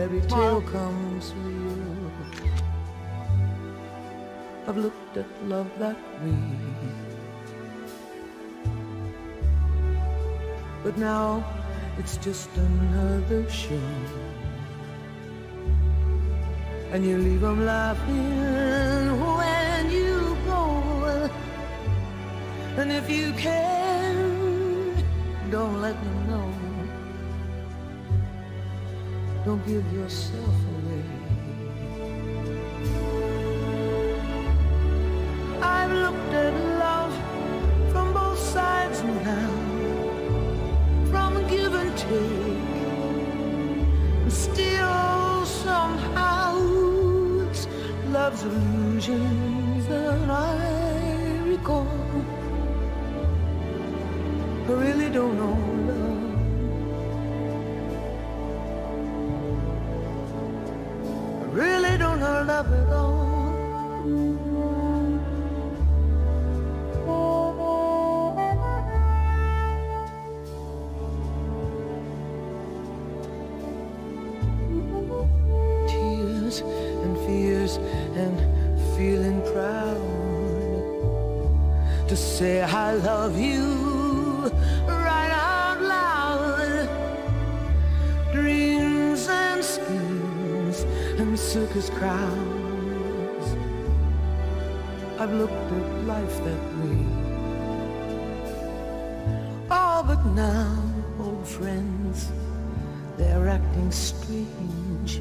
fairy tale comes real. I've looked at love that way. But now it's just another show. And you leave them laughing when you go. And if you can, don't let them know. Don't give yourself away. I've looked at love from both sides now, from give and take. And still, somehow, it's love's illusions that I recall. I really don't know and fears and feeling proud to say I love you right and circus crowds. I've looked at life that way. Oh, but now, old friends, they're acting strange.